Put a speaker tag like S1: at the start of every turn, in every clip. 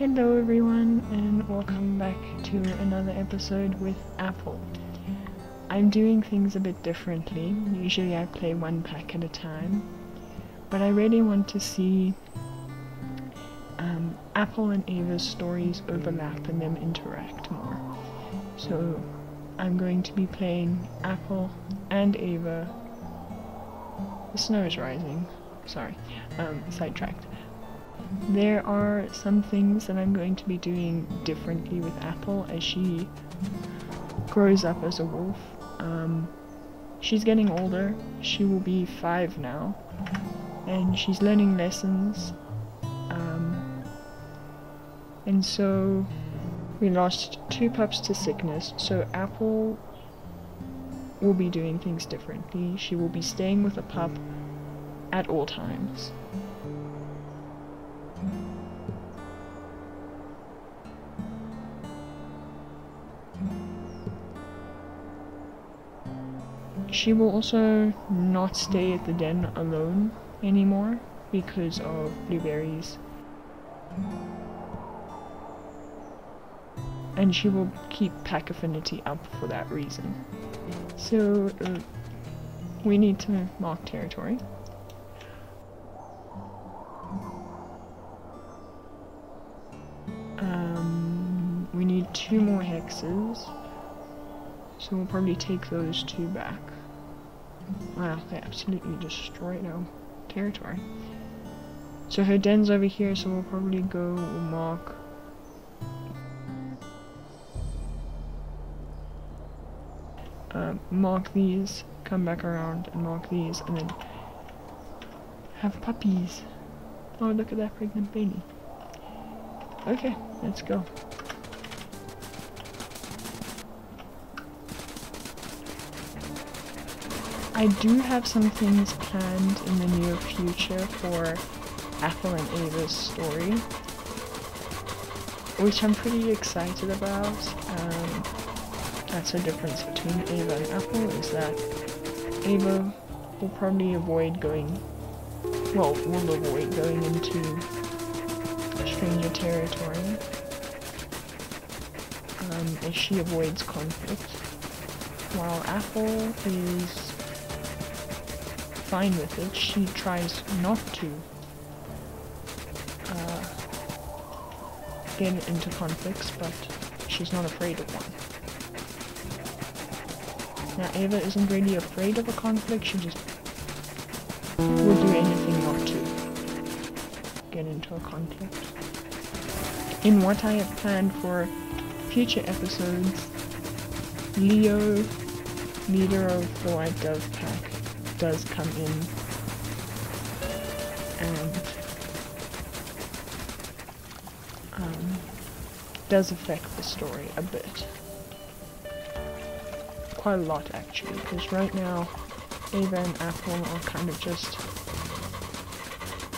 S1: Hello everyone and welcome back to another episode with Apple. I'm doing things a bit differently. Usually I play one pack at a time, but I really want to see um, Apple and Ava's stories overlap and them interact more. So I'm going to be playing Apple and Ava. The snow is rising. Sorry, um, sidetracked. There are some things that I'm going to be doing differently with Apple as she grows up as a wolf. Um, she's getting older. She will be five now. And she's learning lessons. Um, and so we lost two pups to sickness. So Apple will be doing things differently. She will be staying with a pup at all times. She will also not stay at the den alone anymore because of blueberries. And she will keep pack affinity up for that reason. So, uh, we need to mark territory. Um, we need two more hexes. So we'll probably take those two back. Wow, they absolutely destroyed our territory. So her den's over here, so we'll probably go mark uh, mark these, come back around and mark these, and then have puppies. Oh, look at that pregnant baby. Okay, let's go. I do have some things planned in the near future for Apple and Ava's story, which I'm pretty excited about. Um, that's the difference between Ava and Apple is that Ava will probably avoid going, well, will avoid going into stranger territory um, she avoids conflict, while Apple is fine with it. She tries not to uh, get into conflicts, but she's not afraid of one. Now, Ava isn't really afraid of a conflict, she just would do anything not to get into a conflict. In what I have planned for future episodes, Leo, leader of the White Dove Pack, does come in and um, does affect the story a bit. Quite a lot actually, because right now Ava and Apple are kind of just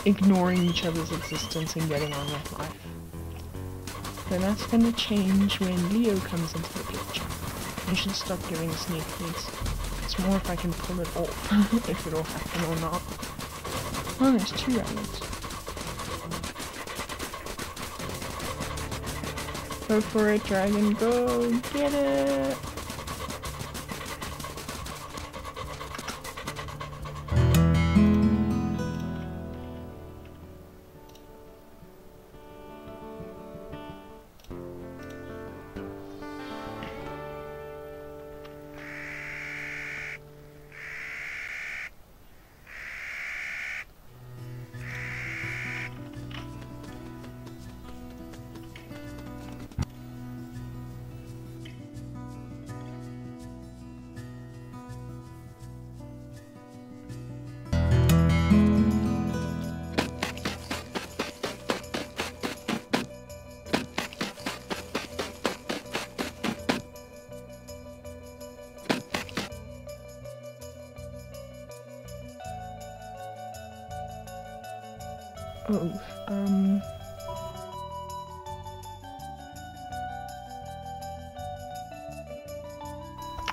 S1: ignoring each other's existence and getting on with life. But that's gonna change when Leo comes into the picture. I should stop giving sneak peeks. It's more if I can pull it off, if it'll happen or not. Oh, there's two rabbits. Go for it, dragon, go get it!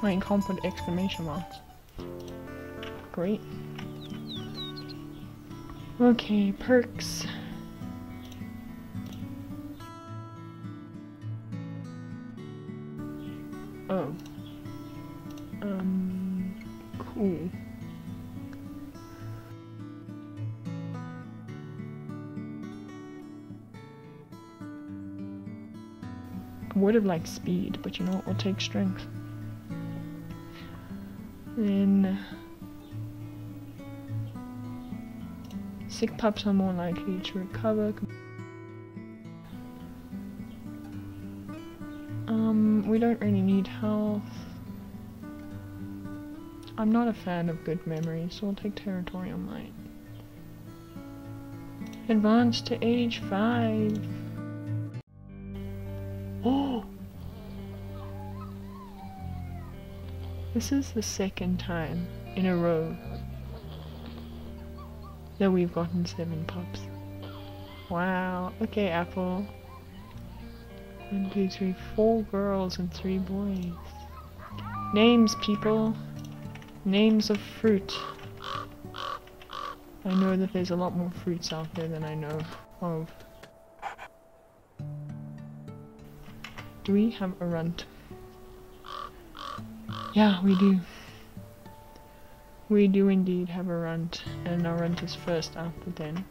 S1: Playing comp with exclamation marks. Great. Okay, perks. Oh. Um, cool. would have liked speed, but you know what, we'll take strength. Then... Sick pups are more likely to recover. Um, we don't really need health. I'm not a fan of good memory, so I'll take territorial might. Advance to age 5. This is the second time in a row that we've gotten 7 pups. Wow. Okay, Apple. One, two, three, four girls and three boys. Names, people. Names of fruit. I know that there's a lot more fruits out there than I know of. Do we have a runt? Yeah, we do. We do indeed have a runt, and our runt is first after the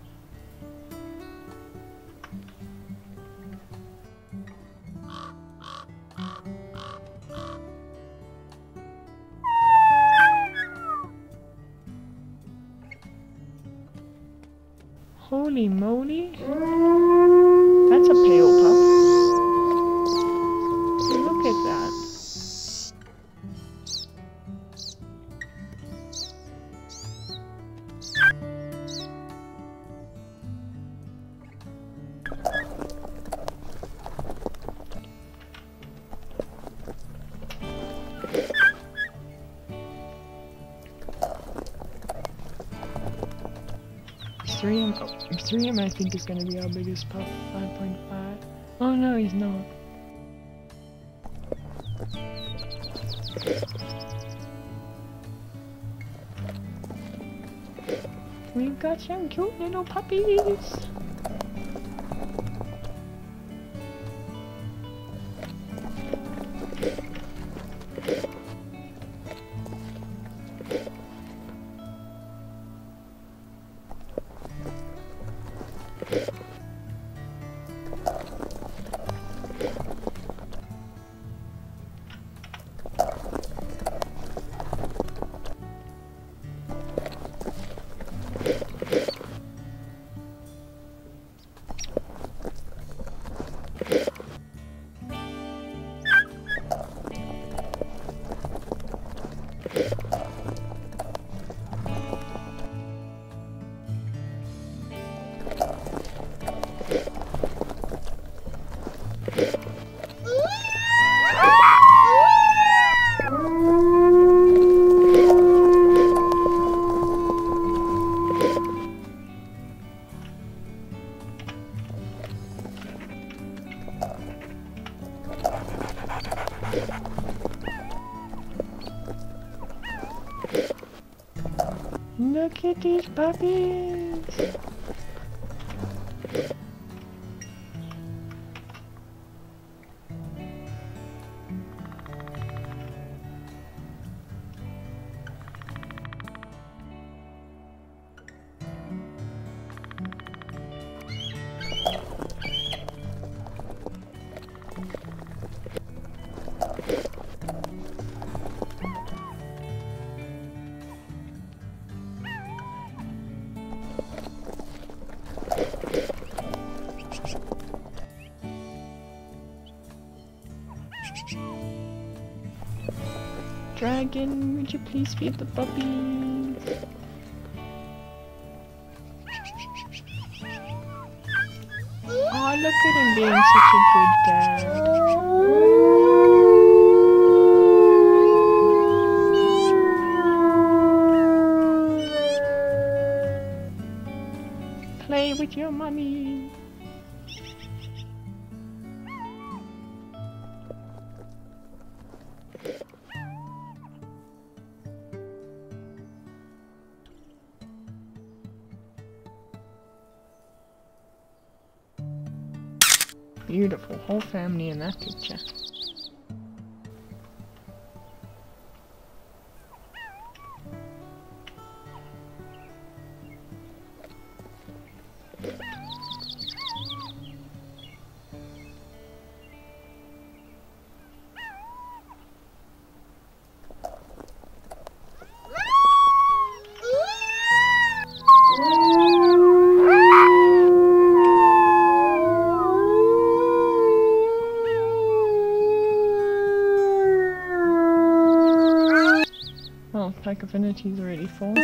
S1: 3M, 3M I think is going to be our biggest pup, 5.5. Oh no, he's not. We've got some cute little puppies! At puppies. Dragon, would you please feed the puppies? Beautiful, whole family in that picture. Is already full.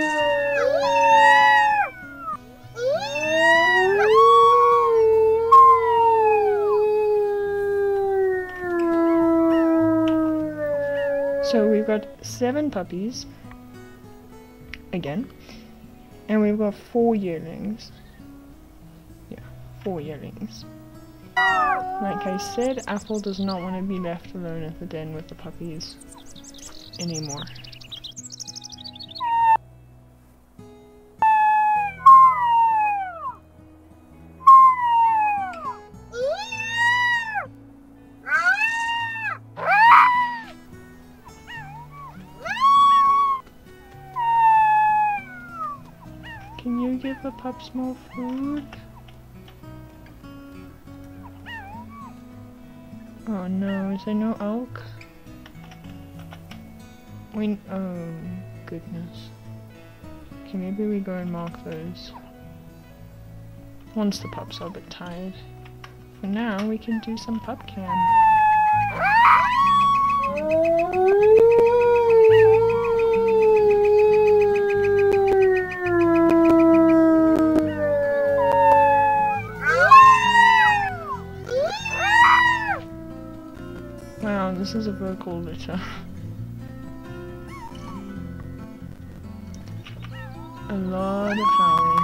S1: So we've got seven puppies, again, and we've got four yearlings. Yeah, four yearlings. Like I said, Apple does not want to be left alone at the den with the puppies anymore. Give more food? Oh no, is there no elk? We, oh goodness. Okay, maybe we go and mark those. Once the pups are a bit tired. For now, we can do some pup cam. A litter. A lot of howling.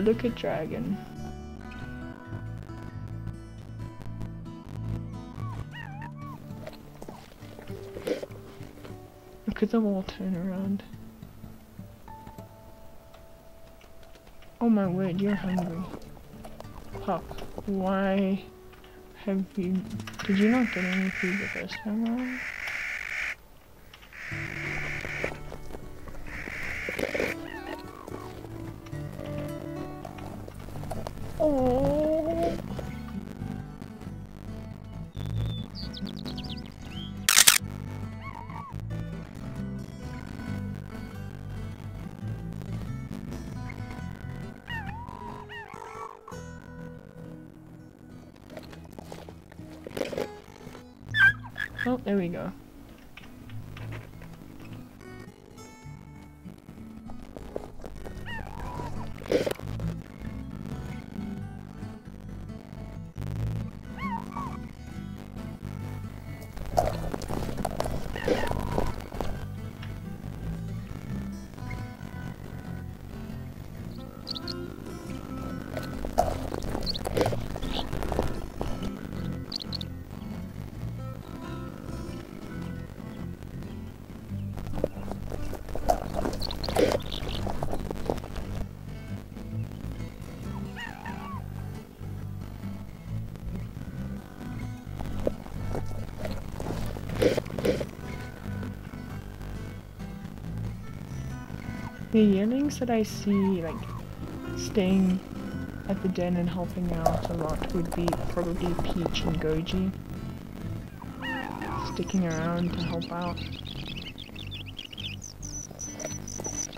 S1: Look at Dragon. Look at them all turn around. Oh my word, you're hungry. Pup, why have you... Did you not get any food the first time around? Oh, there we go. The yearlings that I see, like, staying at the den and helping out a lot would be probably Peach and Goji. Sticking around to help out.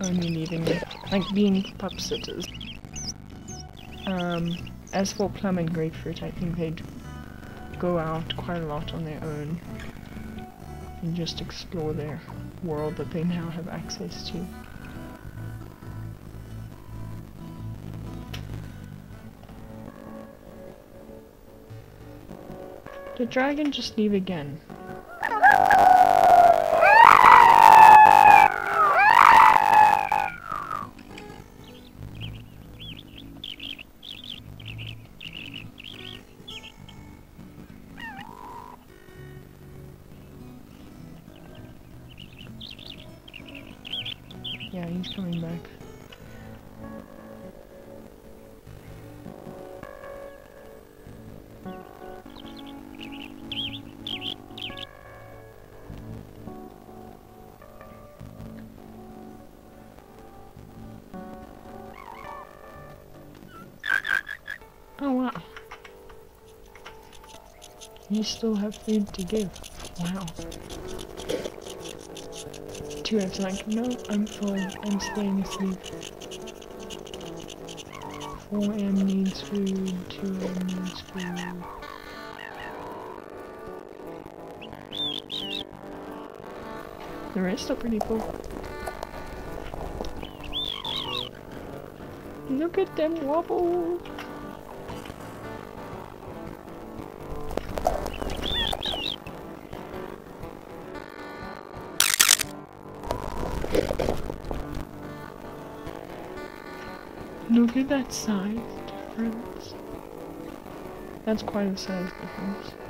S1: Only leaving, like, being pup sitters. Um, as for Plum and Grapefruit, I think they'd go out quite a lot on their own and just explore their world that they now have access to. Did dragon just leave again? Yeah, he's coming back. You still have food to give. Wow. Two F's like, no, I'm full. I'm staying asleep. 4M needs food. 2M needs food. The rest are pretty cool. Look at them wobble! Look at that size difference. That's quite a size difference.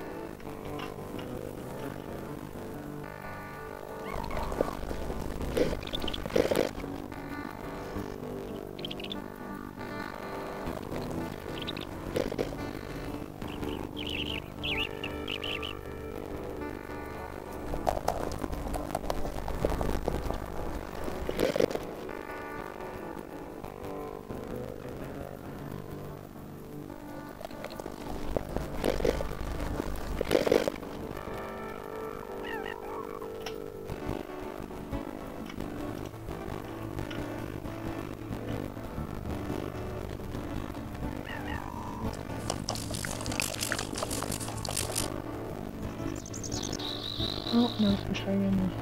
S1: Oh no, Dragon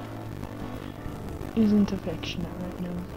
S1: isn't affectionate right now.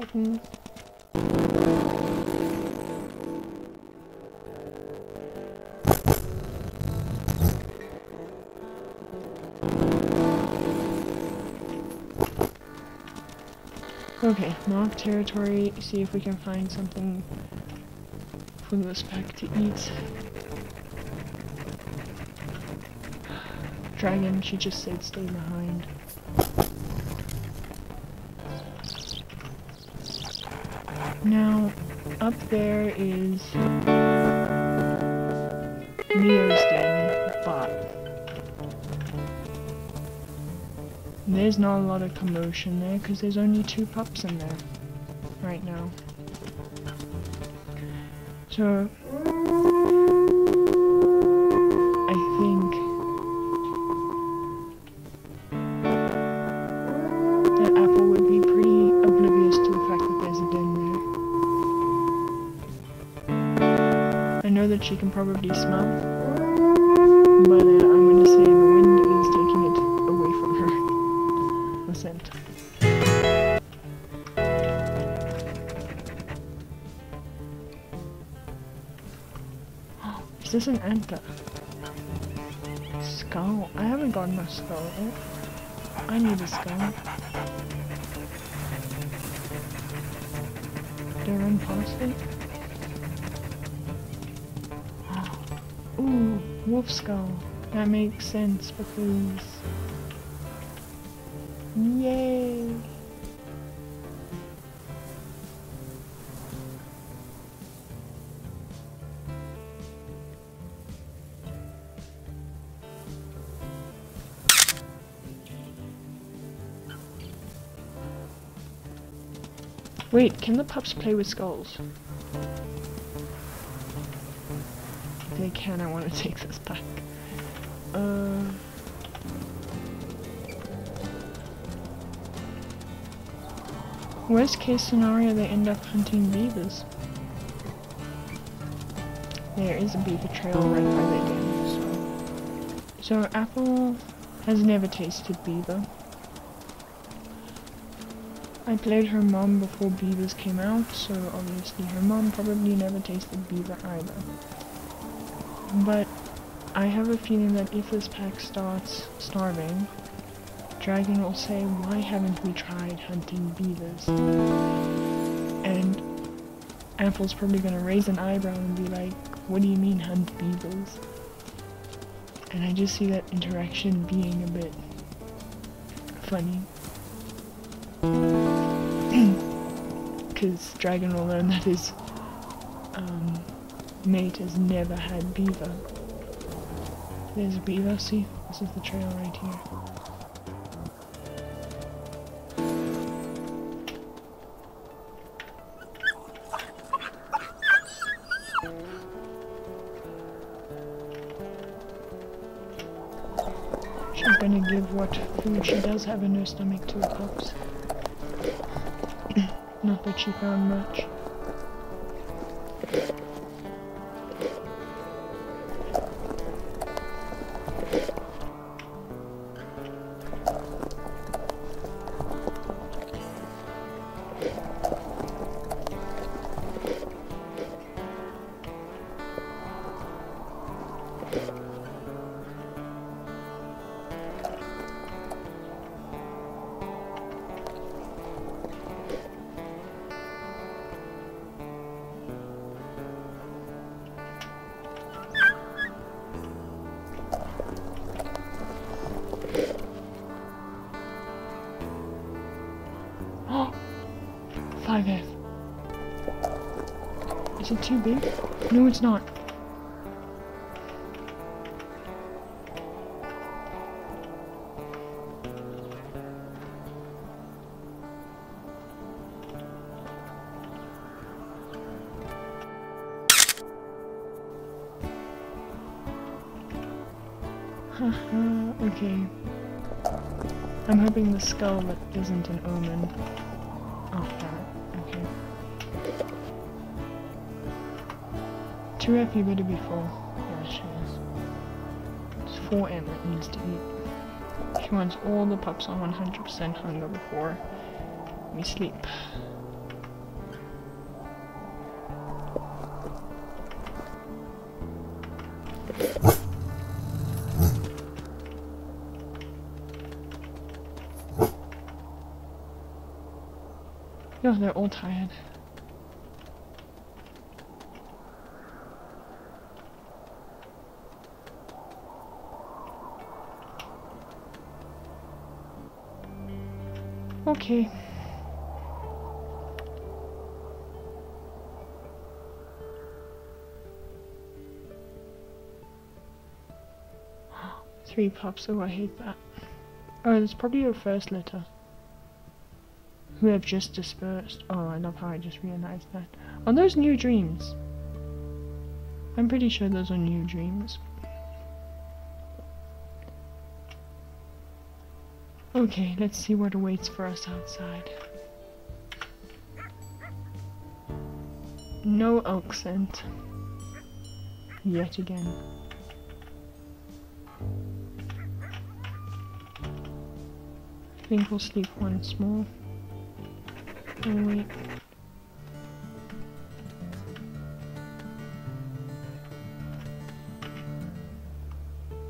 S1: Button. Okay, mark territory, see if we can find something for this pack to eat. Dragon, she just said stay behind. Now, up there is Neo's den, but there's not a lot of commotion there because there's only two pups in there right now. So, that she can probably smell, but uh, I'm gonna say the wind is taking it away from her. The scent. Is this an antler? Skull. I haven't gotten my skull yet. I need a skull. I wolf skull. That makes sense because... Yay! Wait, can the pups play with skulls? They can, I want to take this back. Uh... Worst case scenario, they end up hunting beavers. There is a beaver trail right by the so... So Apple has never tasted beaver. I played her mom before beavers came out, so obviously her mom probably never tasted beaver either. But I have a feeling that if this pack starts starving, Dragon will say, why haven't we tried hunting beavers? And Apple's probably gonna raise an eyebrow and be like, what do you mean hunt beavers? And I just see that interaction being a bit funny. Because Dragon will learn that his um, mate has never had beaver. There's a beaver, see? This is the trail right here. She's gonna give what food she does have in her stomach to the pups. Not that she found much. 5F. Is it too big? No, it's not. Okay. I'm hoping the skull isn't an omen. Two F, you better be full. Yeah, she is. It's 4M that needs to eat. She wants all the pups on 100% hunger before we sleep. No, they're all tired. Okay. Three pups, oh I hate that. Oh, it's probably your first litter who have just dispersed. Oh, I love how I just realized that. Are those new dreams? I'm pretty sure those are new dreams. Okay, let's see what awaits for us outside. No elk scent. Yet again. I think we'll sleep once more. Oh wait.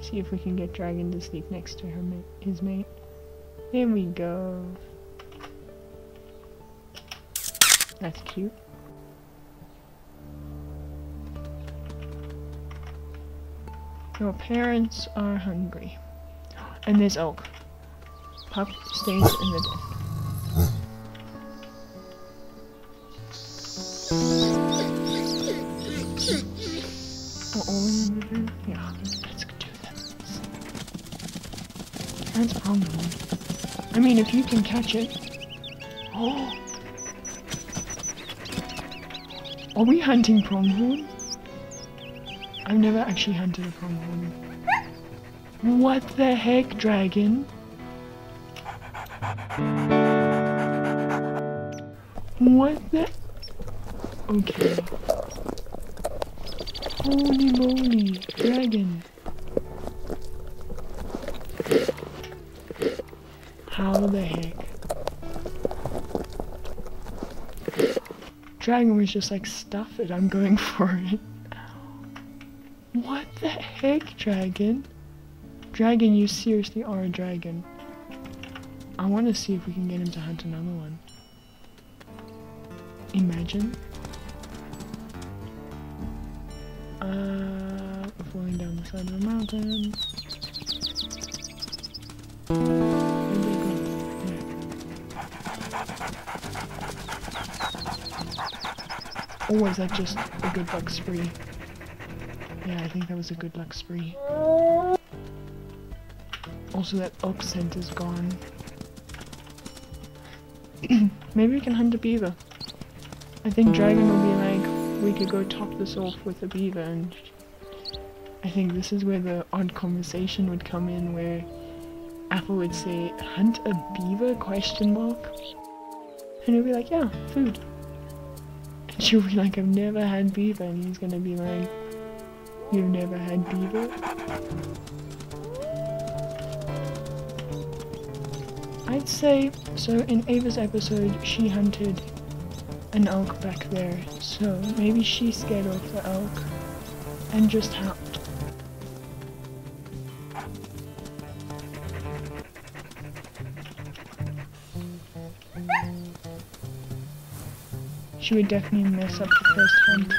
S1: See if we can get Dragon to sleep next to her ma his mate. There we go. That's cute. Your parents are hungry. And there's Oak. Pup stays in the den. Yeah, let's do this. That's pronghorn. I mean, if you can catch it. Oh! Are we hunting pronghorn? I've never actually hunted a pronghorn. What the heck, dragon? What the? Okay. Holy moly, dragon. Dragon was just like, stuff it, I'm going for it. What the heck, dragon? Dragon, you seriously are a dragon. I want to see if we can get him to hunt another one. Imagine. Uh, falling down the side of the mountain. Or was that just a good luck spree? Yeah, I think that was a good luck spree. Also, that oak scent is gone. Maybe we can hunt a beaver. I think Dragon will be like, we could go top this off with a beaver and I think this is where the odd conversation would come in where Apple would say, hunt a beaver, question mark? And he'll be like, yeah, food. She'll be like, I've never had beaver. And he's gonna be like, you've never had beaver? I'd say, so in Ava's episode, she hunted an elk back there, so maybe she scared off the elk and just helped. She would definitely mess up the first hunt.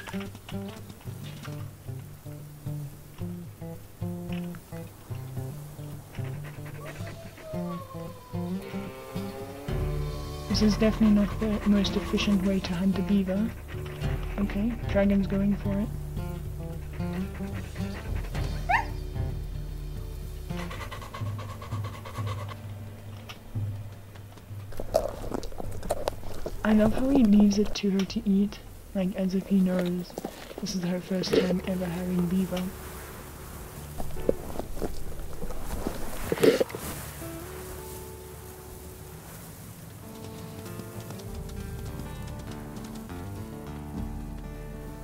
S1: This is definitely not the most efficient way to hunt a beaver. Okay, dragon's going for it. Love how he leaves it to her to eat, like as if he knows this is her first time ever having beaver.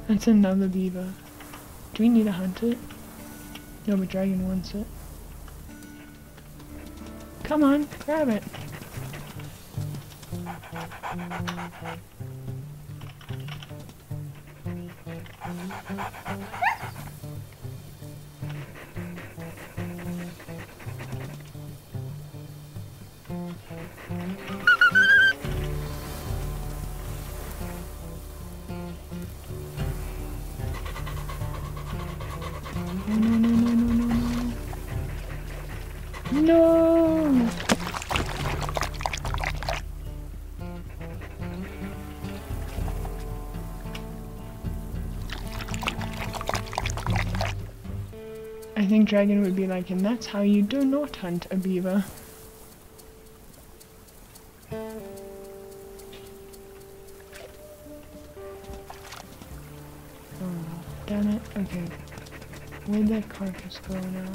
S1: That's another beaver. Do we need to hunt it? No, but Dragon wants it. Come on, grab it. Ha ha ha! Dragon would be like, and that's how you do not hunt a beaver. Oh, damn it. Okay. Where'd that carcass go now?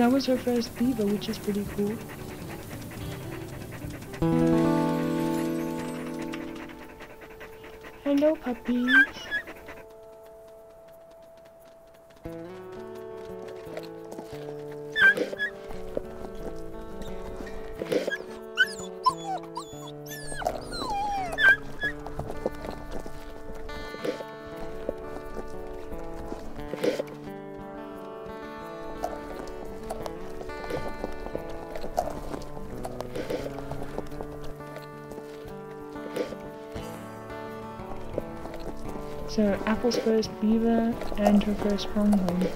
S1: That was her first beaver, which is pretty cool. Hello, puppies. So, Apple's first beaver and her first pronghorn.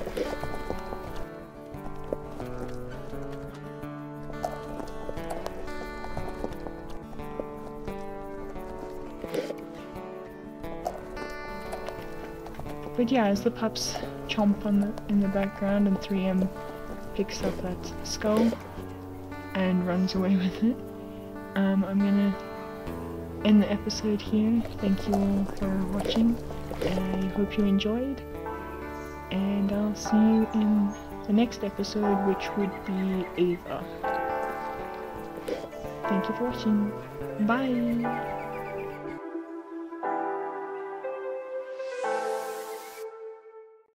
S1: but yeah, as the pups chomp on the in the background and 3M picks up that skull and runs away with it, um, I'm gonna end the episode here. Thank you all for watching. I hope you enjoyed, and I'll see you in the next episode, which would be Ava. Thank you for watching. Bye!